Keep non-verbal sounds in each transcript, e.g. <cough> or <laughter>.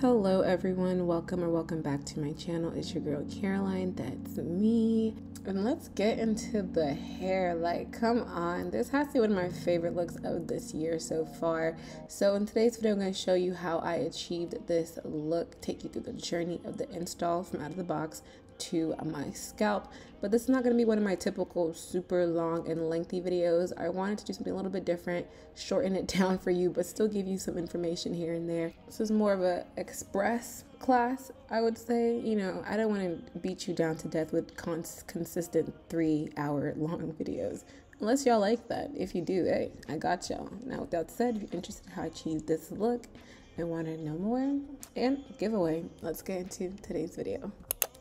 Hello everyone, welcome or welcome back to my channel. It's your girl Caroline, that's me. And let's get into the hair. Like, come on. This has to be one of my favorite looks of this year so far. So in today's video, I'm going to show you how I achieved this look, take you through the journey of the install from out of the box to my scalp but this is not going to be one of my typical super long and lengthy videos. I wanted to do something a little bit different shorten it <laughs> down for you but still give you some information here and there. This is more of a express class i would say. You know i don't want to beat you down to death with cons- consistent three hour long videos. Unless y'all like that. If you do hey i got y'all. Now with that said if you're interested in how i achieve this look and want to know more and giveaway let's get into today's video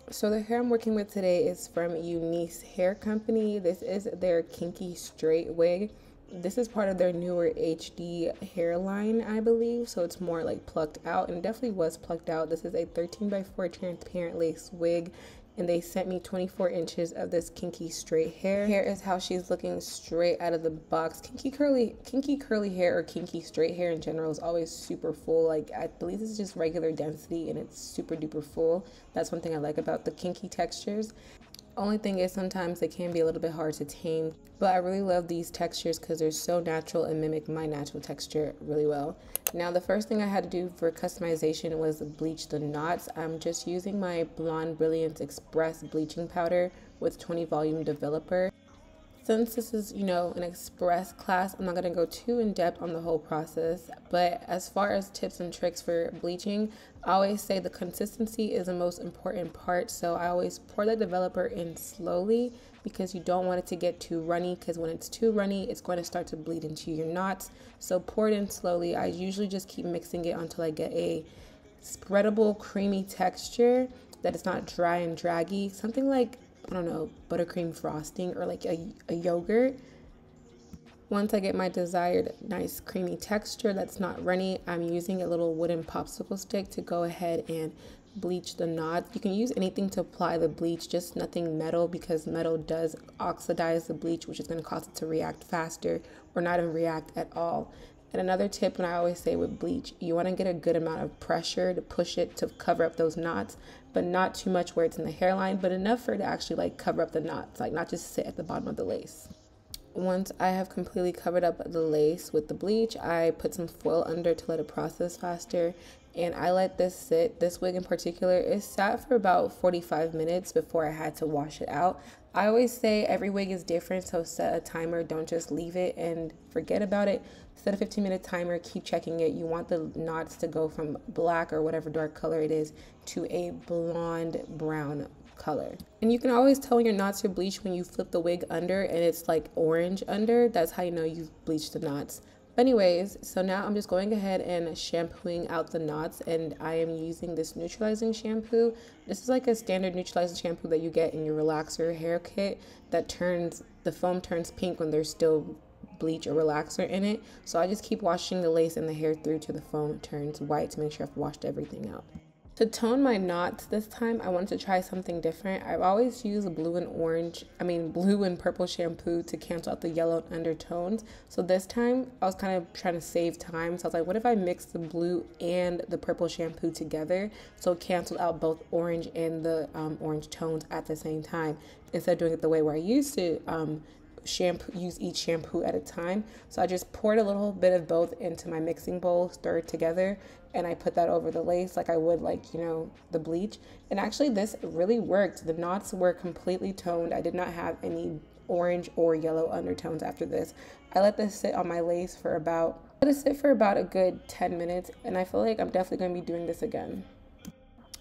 so the hair I'm working with today is from UNice Hair Company. This is their kinky straight wig. This is part of their newer HD hairline, I believe. So it's more like plucked out and definitely was plucked out. This is a 13 by 4 transparent lace wig and they sent me 24 inches of this kinky straight hair. Here is how she's looking straight out of the box. Kinky curly, kinky curly hair or kinky straight hair in general is always super full. Like I believe this is just regular density and it's super duper full. That's one thing I like about the kinky textures. Only thing is sometimes they can be a little bit hard to tame, but I really love these textures because they're so natural and mimic my natural texture really well. Now the first thing I had to do for customization was bleach the knots. I'm just using my Blonde Brilliance Express bleaching powder with 20 volume developer since this is, you know, an express class, I'm not going to go too in depth on the whole process. But as far as tips and tricks for bleaching, I always say the consistency is the most important part. So I always pour the developer in slowly because you don't want it to get too runny because when it's too runny, it's going to start to bleed into your knots. So pour it in slowly. I usually just keep mixing it until I get a spreadable, creamy texture that is not dry and draggy. Something like I don't know, buttercream frosting or like a, a yogurt. Once I get my desired nice creamy texture that's not runny, I'm using a little wooden popsicle stick to go ahead and bleach the knots. You can use anything to apply the bleach, just nothing metal because metal does oxidize the bleach, which is going to cause it to react faster or not even react at all. And another tip, and I always say with bleach, you want to get a good amount of pressure to push it to cover up those knots, but not too much where it's in the hairline, but enough for it to actually like cover up the knots, like not just sit at the bottom of the lace. Once I have completely covered up the lace with the bleach, I put some foil under to let it process faster. And I let this sit, this wig in particular, it sat for about 45 minutes before I had to wash it out. I always say every wig is different, so set a timer. Don't just leave it and forget about it. Set a 15 minute timer, keep checking it. You want the knots to go from black or whatever dark color it is to a blonde brown color. And you can always tell when your knots are bleached when you flip the wig under and it's like orange under. That's how you know you've bleached the knots. But Anyways, so now I'm just going ahead and shampooing out the knots and I am using this neutralizing shampoo. This is like a standard neutralizing shampoo that you get in your relaxer hair kit that turns, the foam turns pink when there's still bleach or relaxer in it. So I just keep washing the lace and the hair through to the foam turns white to make sure I've washed everything out. To tone my knots this time, I wanted to try something different. I've always used blue and orange, I mean blue and purple shampoo to cancel out the yellow undertones. So this time I was kind of trying to save time. So I was like, what if I mix the blue and the purple shampoo together? So it canceled out both orange and the um, orange tones at the same time instead of doing it the way where I used to um, shampoo use each shampoo at a time. So i just poured a little bit of both into my mixing bowl stirred together and i put that over the lace like i would like you know the bleach. And actually this really worked. The knots were completely toned. I did not have any orange or yellow undertones after this. I let this sit on my lace for about let it sit for about a good 10 minutes and i feel like i'm definitely going to be doing this again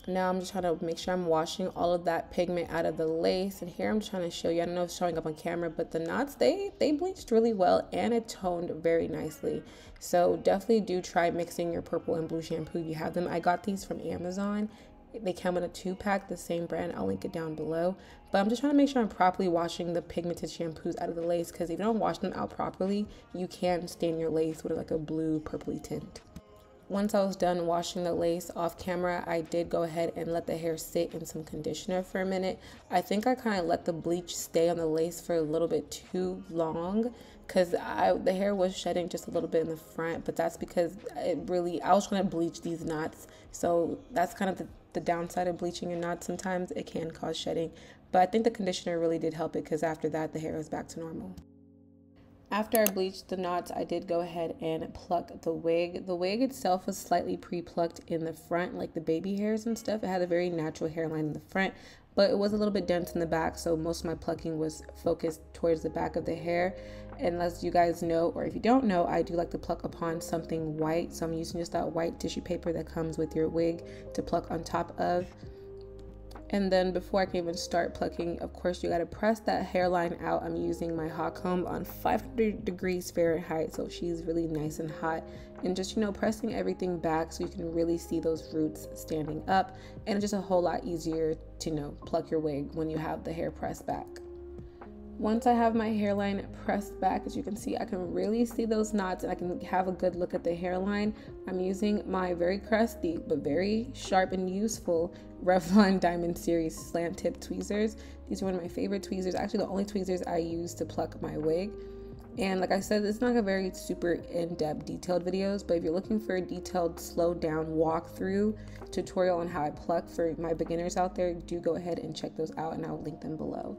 now I'm just trying to make sure I'm washing all of that pigment out of the lace. And here I'm trying to show you, I don't know if it's showing up on camera, but the knots, they, they bleached really well and it toned very nicely. So definitely do try mixing your purple and blue shampoo if you have them. I got these from Amazon. They come in a two pack, the same brand. I'll link it down below. But I'm just trying to make sure I'm properly washing the pigmented shampoos out of the lace because if you don't wash them out properly, you can stain your lace with like a blue purpley tint. Once I was done washing the lace off camera, I did go ahead and let the hair sit in some conditioner for a minute. I think I kind of let the bleach stay on the lace for a little bit too long because I the hair was shedding just a little bit in the front, but that's because it really I was trying to bleach these knots. So that's kind of the, the downside of bleaching your knots. Sometimes it can cause shedding, but I think the conditioner really did help it because after that the hair was back to normal. After I bleached the knots, I did go ahead and pluck the wig. The wig itself was slightly pre-plucked in the front, like the baby hairs and stuff. It had a very natural hairline in the front, but it was a little bit dense in the back, so most of my plucking was focused towards the back of the hair. And as you guys know, or if you don't know, I do like to pluck upon something white. So I'm using just that white tissue paper that comes with your wig to pluck on top of. And then before I can even start plucking, of course, you got to press that hairline out. I'm using my hot comb on 500 degrees Fahrenheit, so she's really nice and hot. And just, you know, pressing everything back so you can really see those roots standing up. And it's just a whole lot easier to, you know, pluck your wig when you have the hair pressed back. Once I have my hairline pressed back, as you can see, I can really see those knots and I can have a good look at the hairline. I'm using my very crusty but very sharp and useful <laughs> Revlon Diamond Series slant tip tweezers. These are one of my favorite tweezers, actually the only tweezers I use to pluck my wig. And like I said, it's not a very super in-depth detailed videos, but if you're looking for a detailed slow down walkthrough tutorial on how I pluck for my beginners out there, do go ahead and check those out and I'll link them below.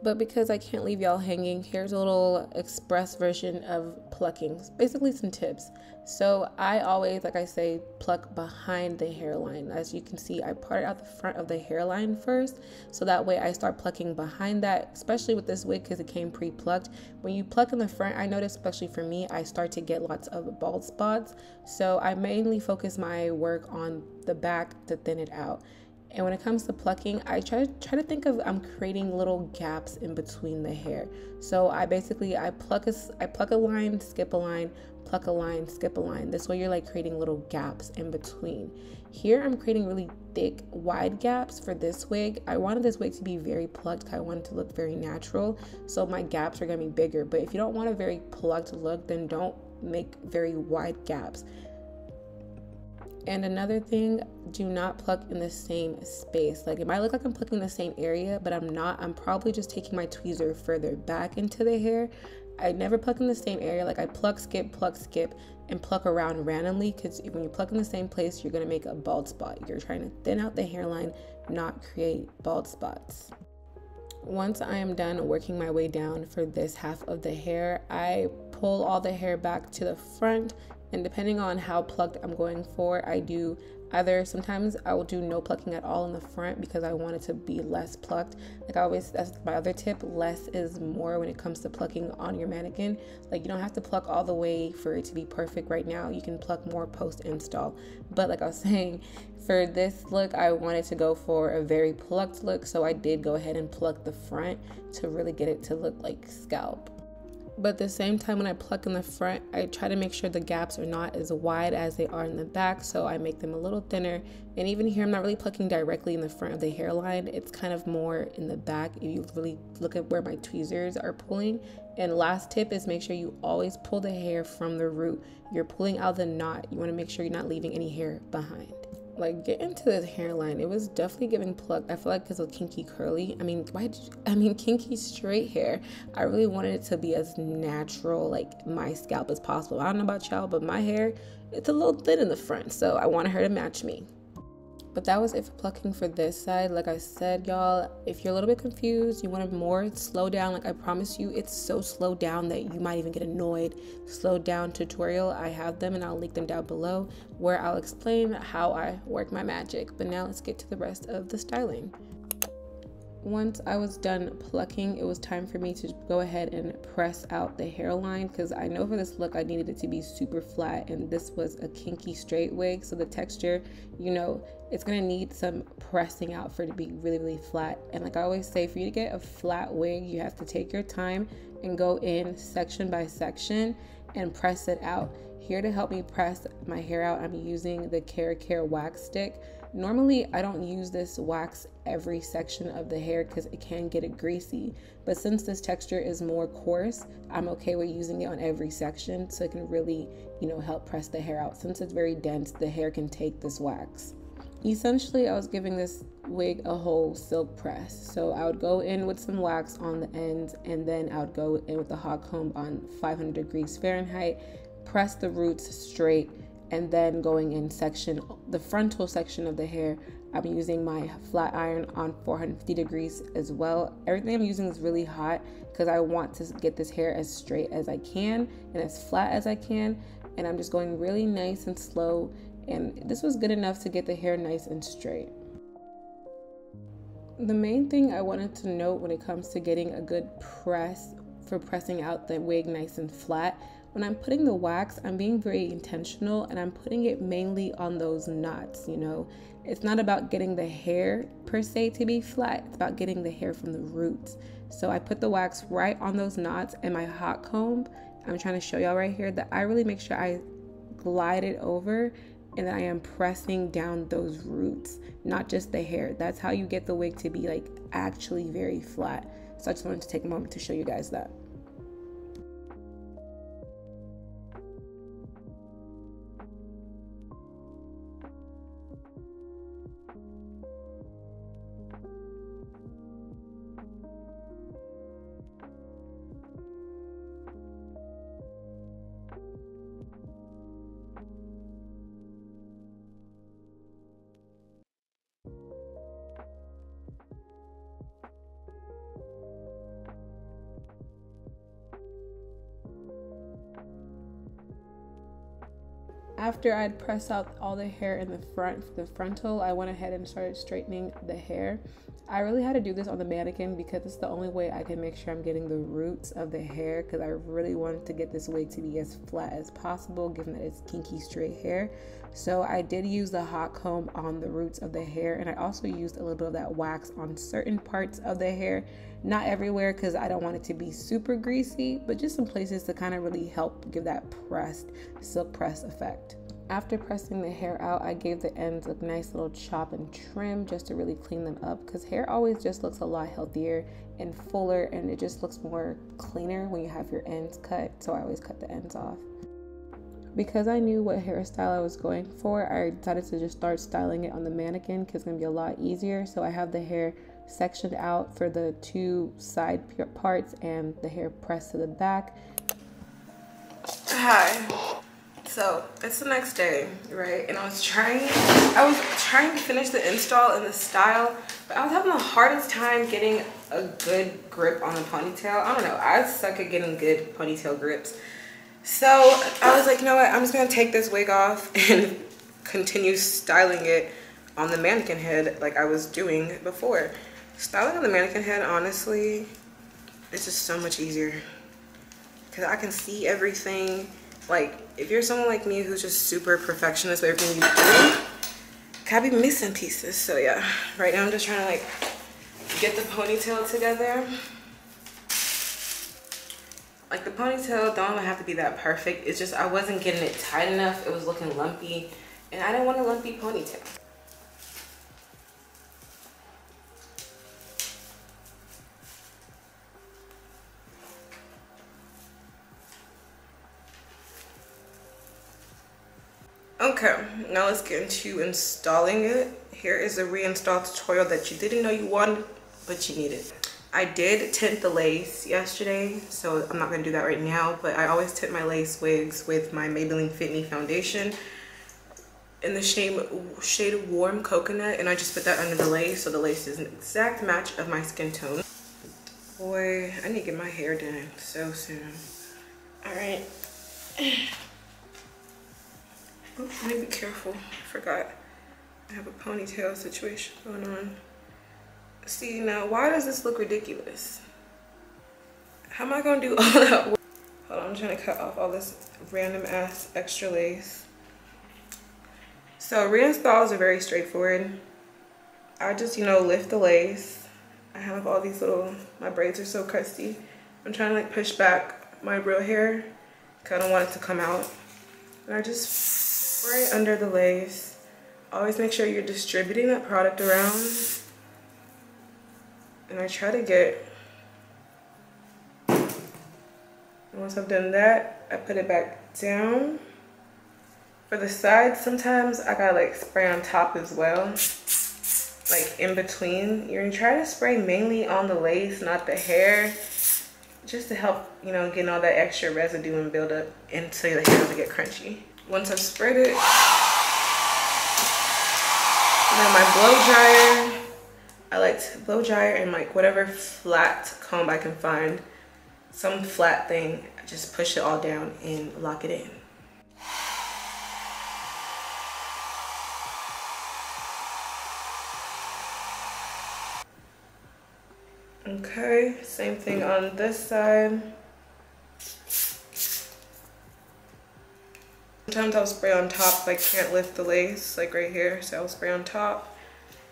But because I can't leave y'all hanging, here's a little express version of plucking. Basically some tips. So I always, like I say, pluck behind the hairline. As you can see, I part out the front of the hairline first. So that way I start plucking behind that, especially with this wig because it came pre-plucked. When you pluck in the front, I notice, especially for me, I start to get lots of bald spots. So I mainly focus my work on the back to thin it out. And when it comes to plucking, I try to try to think of I'm creating little gaps in between the hair. So I basically I pluck a I pluck a line, skip a line, pluck a line, skip a line. This way you're like creating little gaps in between. Here I'm creating really thick, wide gaps for this wig. I wanted this wig to be very plucked. I wanted to look very natural. So my gaps are gonna be bigger. But if you don't want a very plucked look, then don't make very wide gaps. And another thing, do not pluck in the same space. Like it might look like I'm plucking the same area, but I'm not. I'm probably just taking my tweezer further back into the hair. I never pluck in the same area. Like I pluck, skip, pluck, skip, and pluck around randomly because when you pluck in the same place, you're gonna make a bald spot. You're trying to thin out the hairline, not create bald spots. Once I am done working my way down for this half of the hair, I pull all the hair back to the front and depending on how plucked I'm going for, I do either sometimes I will do no plucking at all in the front because I want it to be less plucked. Like I always, that's my other tip less is more when it comes to plucking on your mannequin. Like you don't have to pluck all the way for it to be perfect right now. You can pluck more post install. But like I was <laughs> saying, for this look, I wanted to go for a very plucked look. So I did go ahead and pluck the front to really get it to look like scalp. But at the same time, when I pluck in the front, I try to make sure the gaps are not as wide as they are in the back. So I make them a little thinner. And even here, I'm not really plucking directly in the front of the hairline. It's kind of more in the back if you really look at where my tweezers are pulling. And last tip is make sure you always pull the hair from the root. You're pulling out the knot. You want to make sure you're not leaving any hair behind like get into this hairline. It was definitely giving pluck. I feel like because of kinky curly. I mean, why did you, I mean kinky straight hair? I really wanted it to be as natural, like my scalp as possible. I don't know about y'all, but my hair, it's a little thin in the front, so I wanted her to match me. But that was it for plucking for this side. Like I said, y'all, if you're a little bit confused, you want more slow down. Like I promise you, it's so slow down that you might even get annoyed. Slow down tutorial, I have them and I'll link them down below where I'll explain how I work my magic. But now let's get to the rest of the styling. Once I was done plucking, it was time for me to go ahead and press out the hairline because I know for this look I needed it to be super flat and this was a kinky straight wig. So the texture, you know, it's gonna need some pressing out for it to be really, really flat. And like I always say, for you to get a flat wig, you have to take your time and go in section by section and press it out. Here to help me press my hair out, I'm using the Care Care wax stick. Normally, I don't use this wax every section of the hair because it can get it greasy. But since this texture is more coarse, I'm okay with using it on every section so it can really, you know, help press the hair out. Since it's very dense, the hair can take this wax. Essentially, I was giving this wig a whole silk press. So I would go in with some wax on the ends and then I would go in with the hot comb on 500 degrees Fahrenheit, press the roots straight and then going in section the frontal section of the hair i'm using my flat iron on 450 degrees as well everything i'm using is really hot because i want to get this hair as straight as i can and as flat as i can and i'm just going really nice and slow and this was good enough to get the hair nice and straight the main thing i wanted to note when it comes to getting a good press for pressing out the wig nice and flat when I'm putting the wax, I'm being very intentional and I'm putting it mainly on those knots, you know. It's not about getting the hair per se to be flat, it's about getting the hair from the roots. So I put the wax right on those knots and my hot comb, I'm trying to show y'all right here that I really make sure I glide it over and that I am pressing down those roots, not just the hair. That's how you get the wig to be like actually very flat. So I just wanted to take a moment to show you guys that. After I'd pressed out all the hair in the front, the frontal, I went ahead and started straightening the hair. I really had to do this on the mannequin because it's the only way I can make sure I'm getting the roots of the hair because I really wanted to get this wig to be as flat as possible given that it's kinky straight hair. So I did use the hot comb on the roots of the hair and I also used a little bit of that wax on certain parts of the hair not everywhere because I don't want it to be super greasy, but just some places to kind of really help give that pressed, silk press effect. After pressing the hair out, I gave the ends a nice little chop and trim just to really clean them up because hair always just looks a lot healthier and fuller and it just looks more cleaner when you have your ends cut. So I always cut the ends off. Because I knew what hairstyle I was going for, I decided to just start styling it on the mannequin because it's going to be a lot easier. So I have the hair sectioned out for the two side parts and the hair pressed to the back. Hi. So it's the next day, right? And I was trying, I was trying to finish the install in the style, but I was having the hardest time getting a good grip on the ponytail. I don't know, I suck at getting good ponytail grips. So I was like, you know what? I'm just gonna take this wig off <laughs> and continue styling it on the mannequin head like I was doing before. Styling on the mannequin head, honestly, it's just so much easier. Because I can see everything. Like, if you're someone like me who's just super perfectionist with everything you do, I be missing pieces. So yeah, right now I'm just trying to like get the ponytail together. Like the ponytail don't even have to be that perfect. It's just I wasn't getting it tight enough. It was looking lumpy and I didn't want a lumpy ponytail. Now let's get into installing it. Here is a reinstall tutorial that you didn't know you wanted, but you needed. I did tint the lace yesterday, so I'm not gonna do that right now, but I always tint my lace wigs with my Maybelline Fit Me foundation in the shade, shade Warm Coconut, and I just put that under the lace, so the lace is an exact match of my skin tone. Boy, I need to get my hair done so soon. All right. Oh, let me be careful. I forgot. I have a ponytail situation going on. See, now, why does this look ridiculous? How am I going to do <laughs> all that work? Hold on, I'm trying to cut off all this random ass extra lace. So reinstalls are very straightforward. I just, you know, lift the lace. I have all these little, my braids are so crusty. I'm trying to like push back my real hair because I don't want it to come out. And I just spray under the lace. Always make sure you're distributing that product around. And I try to get, once I've done that, I put it back down. For the sides, sometimes I gotta like spray on top as well. Like in between. You're gonna try to spray mainly on the lace, not the hair. Just to help, you know, getting all that extra residue and build up until the hair doesn't get crunchy. Once I've sprayed it, now my blow dryer, I like to blow dryer and like whatever flat comb I can find, some flat thing, just push it all down and lock it in. Okay, same thing on this side. Sometimes I'll spray on top if I can't lift the lace, like right here. So I'll spray on top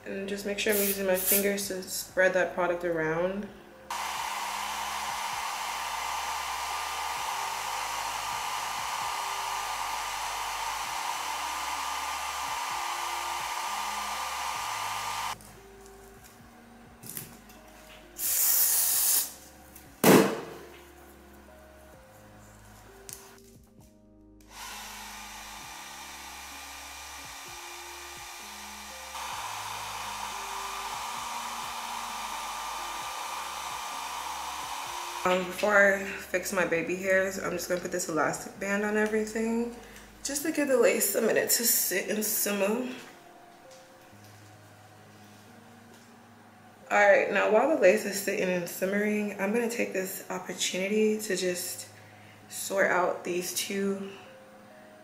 and just make sure I'm using my fingers to spread that product around. Um, before I fix my baby hairs, I'm just gonna put this elastic band on everything just to give the lace a minute to sit and simmer. All right, now while the lace is sitting and simmering, I'm gonna take this opportunity to just sort out these two,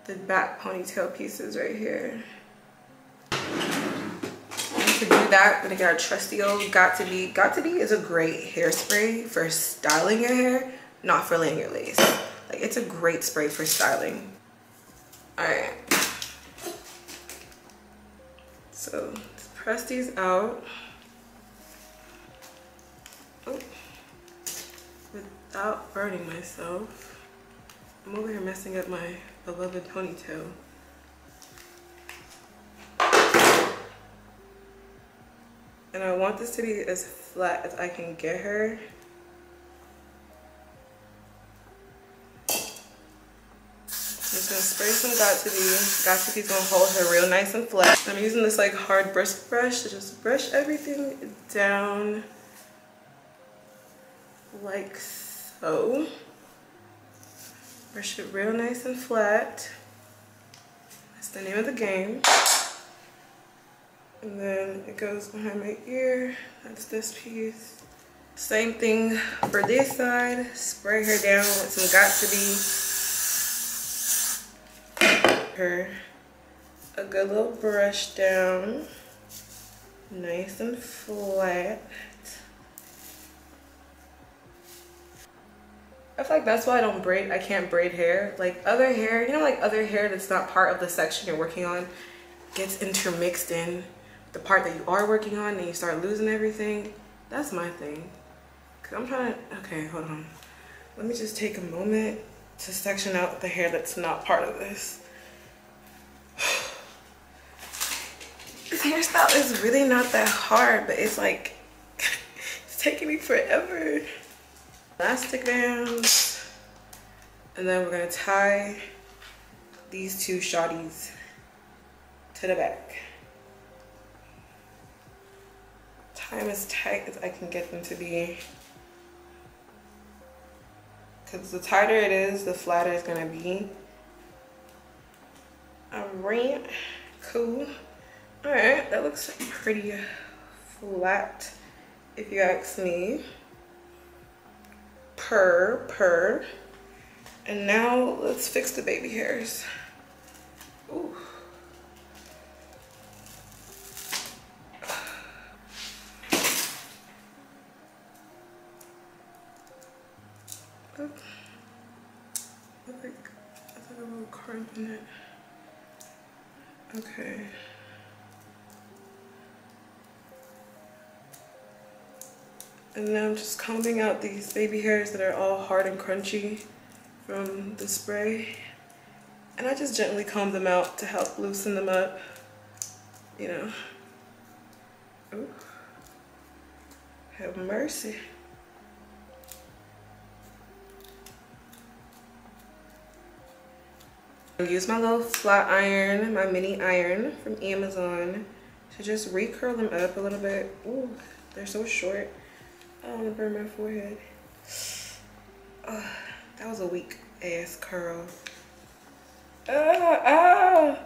the back ponytail pieces right here that, I'm gonna get our trusty old Got2b. Got to Be is a great hairspray for styling your hair, not for laying your lace. Like it's a great spray for styling. All right. So press these out. Oh. Without burning myself. I'm over here messing up my beloved ponytail. And I want this to be as flat as I can get her. I'm just gonna spray some Got2b. Got to be gonna hold her real nice and flat. I'm using this like hard brush brush to just brush everything down like so. Brush it real nice and flat. That's the name of the game. And then it goes behind my ear. That's this piece. Same thing for this side. Spray her down with some Got2b. Her a good little brush down. Nice and flat. I feel like that's why I don't braid, I can't braid hair. Like other hair, you know like other hair that's not part of the section you're working on gets intermixed in the part that you are working on and you start losing everything, that's my thing. Cause I'm trying to, okay, hold on. Let me just take a moment to section out the hair that's not part of this. <sighs> this hairstyle is really not that hard, but it's like, <laughs> it's taking me forever. Elastic bands, and then we're gonna tie these two shotties to the back. I'm as tight as I can get them to be. Because the tighter it is, the flatter it's going to be. Alright, cool. Alright, that looks pretty flat, if you ask me. Purr, purr. And now let's fix the baby hairs. It. Okay. And now I'm just combing out these baby hairs that are all hard and crunchy from the spray. And I just gently comb them out to help loosen them up, you know. Ooh. Have mercy. Use my little flat iron, my mini iron from Amazon to just recurl them up a little bit. Ooh, they're so short. I don't want to burn my forehead. Oh, <sighs> that was a weak ass curl. Ah, ah.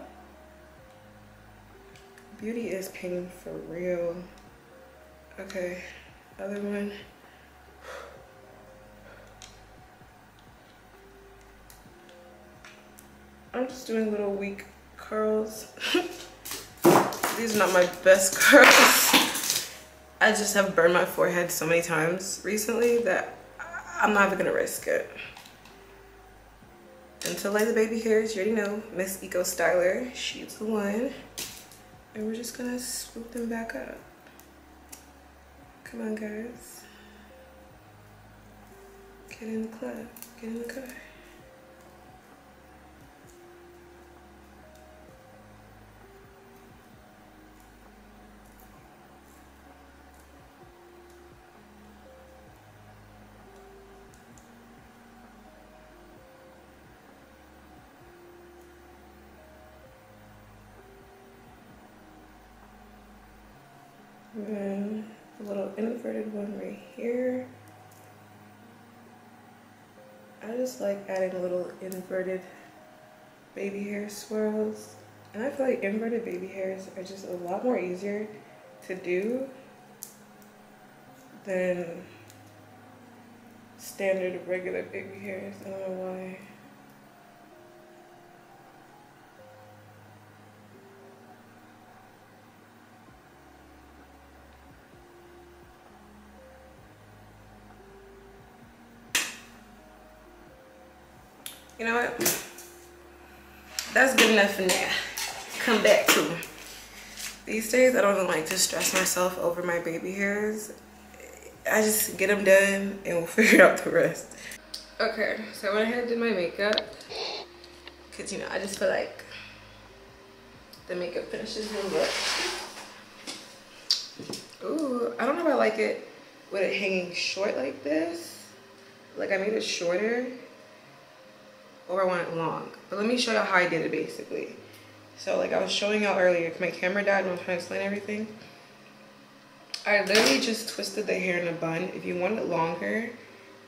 Beauty is pain for real. Okay, other one. I'm just doing little weak curls. <laughs> These are not my best curls. I just have burned my forehead so many times recently that I'm not even gonna risk it. Until lay the baby hairs, you already know, Miss Eco Styler, she's the one. And we're just gonna swoop them back up. Come on guys. Get in the club, get in the car. And then a little inverted one right here. I just like adding little inverted baby hair swirls. And I feel like inverted baby hairs are just a lot more easier to do than standard regular baby hairs. I don't know why. You know what? That's good enough for now. Come back to These days, I don't even like to stress myself over my baby hairs. I just get them done and we'll <laughs> figure out the rest. Okay, so I went ahead and did my makeup. Cause you know, I just feel like the makeup finishes the look. Ooh, I don't know if I like it with it hanging short like this. Like I made it shorter or I want it long. But let me show you how I did it basically. So like I was showing y'all earlier, my camera died when I was trying to explain everything. I literally just twisted the hair in a bun. If you want it longer,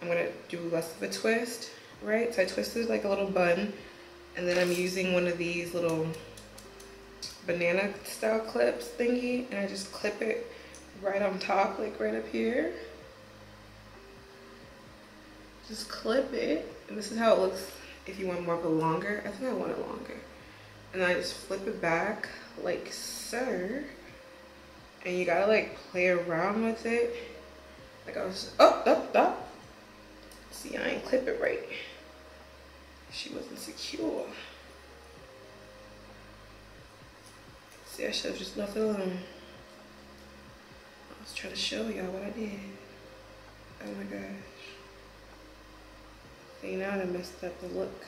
I'm gonna do less of a twist, right? So I twisted like a little bun and then I'm using one of these little banana style clips thingy and I just clip it right on top, like right up here. Just clip it and this is how it looks if you want more of a longer. I think I want it longer. And I just flip it back like so. And you gotta like play around with it. Like I was, oh, oh, oh. See, I ain't clip it right. She wasn't secure. See, I should have just left it alone. I was trying to show y'all what I did. Oh my gosh. See, now I messed up the look.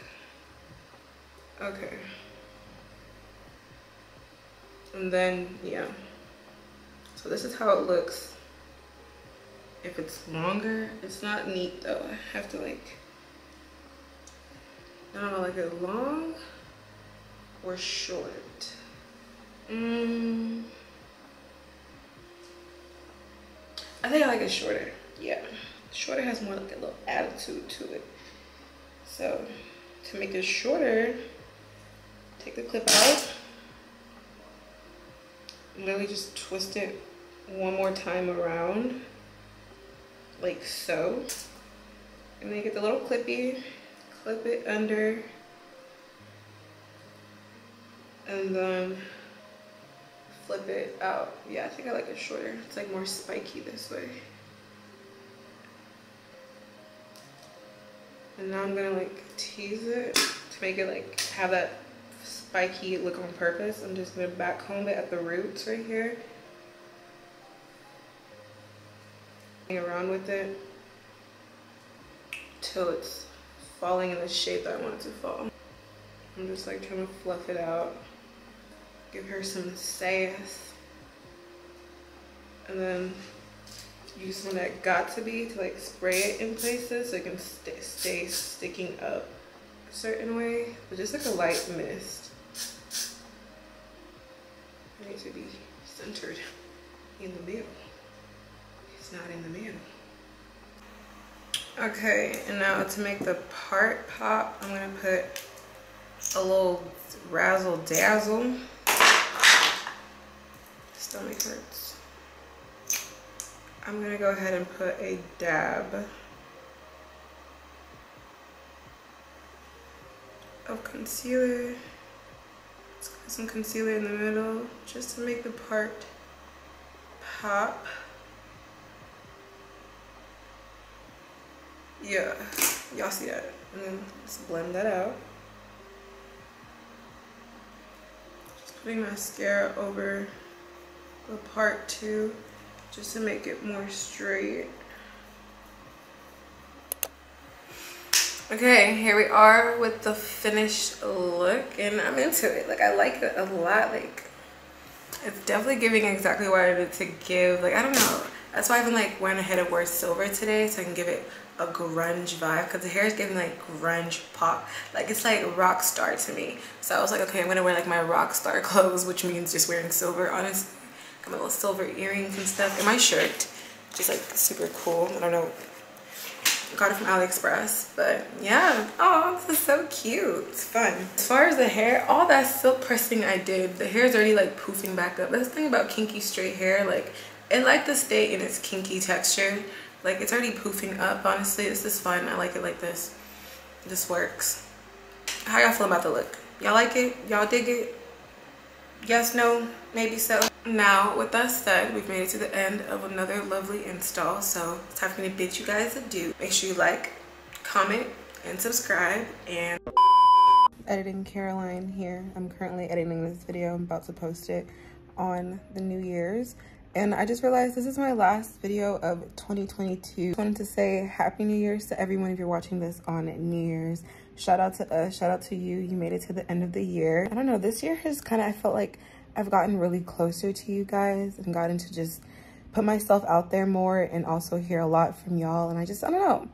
Okay. And then, yeah. So this is how it looks. If it's longer, it's not neat though. I have to like, I don't know, like it long or short. Mm. I think I like it shorter. Yeah. Shorter has more like a little attitude to it. So to make this shorter, take the clip out. Literally just twist it one more time around, like so. And then get the little clippy, clip it under, and then flip it out. Yeah, I think I like it shorter. It's like more spiky this way. And now I'm gonna like tease it to make it like have that spiky look on purpose. I'm just gonna back comb it at the roots right here. Around with it till it's falling in the shape that I want it to fall. I'm just like trying to fluff it out. Give her some sass. And then some that Got2b to like spray it in places so it can st stay sticking up a certain way. But just like a light mist. It needs to be centered in the middle. It's not in the middle. Okay, and now to make the part pop, I'm gonna put a little razzle dazzle. Stomach hurts. I'm gonna go ahead and put a dab of concealer. Let's put some concealer in the middle just to make the part pop. Yeah, y'all see that. And then let's blend that out. Just putting mascara over the part two just to make it more straight. Okay, here we are with the finished look and I'm into it. Like I like it a lot. Like it's definitely giving exactly what I needed to give. Like I don't know. That's why I've been like went ahead and wore silver today so I can give it a grunge vibe because the hair is giving like grunge pop. Like it's like rock star to me. So I was like, okay, I'm gonna wear like my rock star <laughs> clothes, which means just wearing silver, honestly. Got my little silver earrings and stuff. And my shirt, just like super cool. I don't know. Got it from AliExpress. But yeah. Oh, this is so cute. It's fun. As far as the hair, all that silk pressing I did, the hair is already like poofing back up. That's the thing about kinky straight hair. Like it like to stay in its kinky texture. Like it's already poofing up, honestly. This is fun. I like it like this. This works. How y'all feel about the look? Y'all like it? Y'all dig it? Yes, no, maybe so. Now, with that said, we've made it to the end of another lovely install. So it's time for me to bid you guys adieu. Make sure you like, comment, and subscribe. And editing Caroline here. I'm currently editing this video. I'm about to post it on the New Year's. And I just realized this is my last video of 2022. I wanted to say Happy New Year's to everyone if you're watching this on New Year's. Shout out to us, shout out to you. You made it to the end of the year. I don't know, this year has kind of, I felt like I've gotten really closer to you guys and gotten to just put myself out there more and also hear a lot from y'all. And I just, I don't know.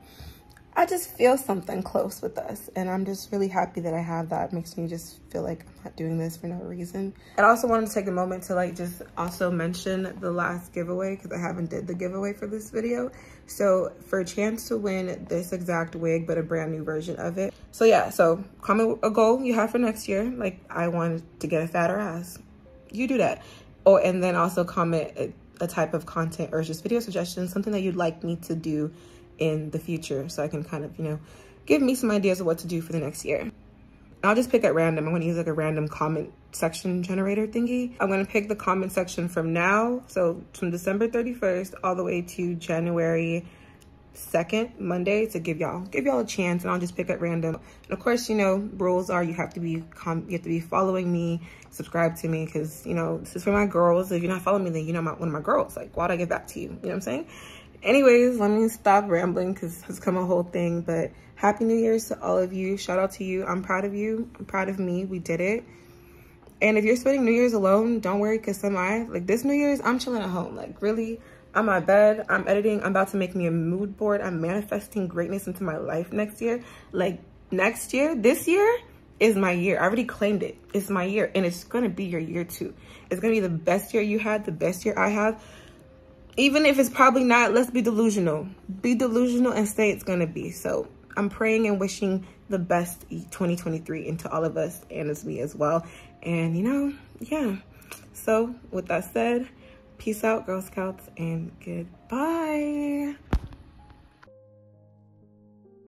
I just feel something close with us. And I'm just really happy that I have that. It makes me just feel like I'm not doing this for no reason. I also wanted to take a moment to like just also mention the last giveaway because I haven't did the giveaway for this video. So for a chance to win this exact wig, but a brand new version of it. So yeah, so comment a goal you have for next year. Like I wanted to get a fatter ass. You do that. Oh, and then also comment a, a type of content or just video suggestions, something that you'd like me to do in the future so I can kind of, you know, give me some ideas of what to do for the next year. I'll just pick at random. I'm gonna use like a random comment section generator thingy. I'm gonna pick the comment section from now, so from December 31st all the way to January 2nd, Monday, to give y'all give y'all a chance and I'll just pick at random. And of course, you know, rules are you have to be com you have to be following me, subscribe to me, because you know, this is for my girls. If you're not following me, then you're not one of my girls. Like, why'd I get back to you? You know what I'm saying? anyways let me stop rambling because it's come a whole thing but happy new year's to all of you. Shout out to you. I'm proud of you. I'm proud of me. We did it. And if you're spending new year's alone don't worry because am i. Like this new year's i'm chilling at home. Like really i'm my bed. I'm editing. I'm about to make me a mood board. I'm manifesting greatness into my life next year. Like next year this year is my year. I already claimed it. It's my year. And it's gonna be your year too. It's gonna be the best year you had the best year i have. Even if it's probably not, let's be delusional. Be delusional and say it's going to be. So I'm praying and wishing the best 2023 into all of us and as me as well. And, you know, yeah. So with that said, peace out, Girl Scouts, and goodbye.